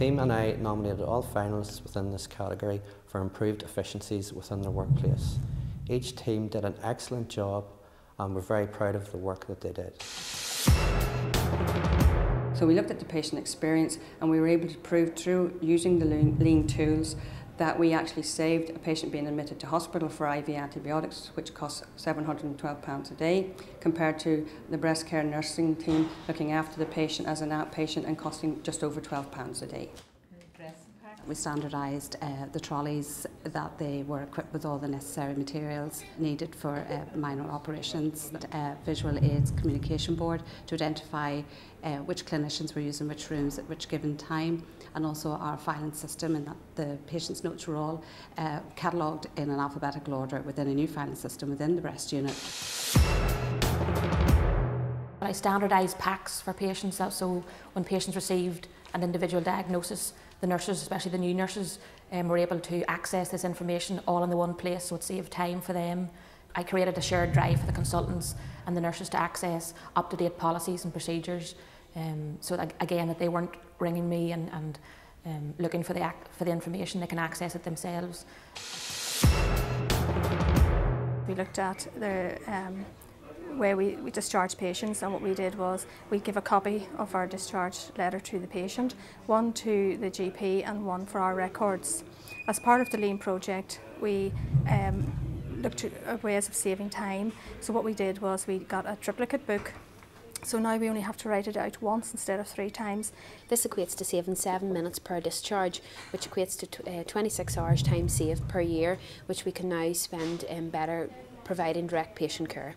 team and I nominated all finalists within this category for improved efficiencies within their workplace. Each team did an excellent job and we're very proud of the work that they did. So we looked at the patient experience and we were able to prove through using the lean tools that we actually saved a patient being admitted to hospital for IV antibiotics, which costs £712 a day, compared to the breast care nursing team looking after the patient as an outpatient and costing just over £12 a day. We standardised uh, the trolleys that they were equipped with all the necessary materials needed for uh, minor operations, uh, visual aids communication board to identify uh, which clinicians were using which rooms at which given time and also our filing system and that the patient's notes were all uh, catalogued in an alphabetical order within a new filing system within the breast unit. I standardised packs for patients so when patients received an individual diagnosis the nurses, especially the new nurses, um, were able to access this information all in the one place, so it saved time for them. I created a shared drive for the consultants and the nurses to access up-to-date policies and procedures, um, so that, again that they weren't ringing me and, and um, looking for the for the information; they can access it themselves. We looked at the um, where we, we discharge patients and what we did was we give a copy of our discharge letter to the patient, one to the GP and one for our records. As part of the Lean project we um, looked at ways of saving time so what we did was we got a triplicate book so now we only have to write it out once instead of three times. This equates to saving seven minutes per discharge, which equates to uh, 26 hours time saved per year, which we can now spend um, better providing direct patient care.